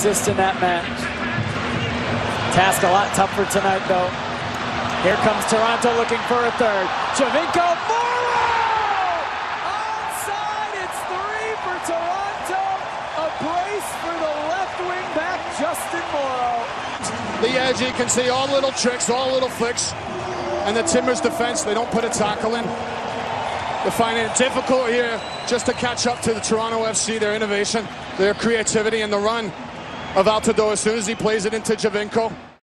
assists in that match. Task a lot tougher tonight, though. Here comes Toronto looking for a third. Giovinco Morrow! Onside, it's three for Toronto. A brace for the left wing back, Justin Morrow. The edge, you can see all little tricks, all little flicks. And the Timbers defense, they don't put a tackle in. They're finding it difficult here just to catch up to the Toronto FC, their innovation, their creativity, and the run of Altidore as soon as he plays it into Giovinco.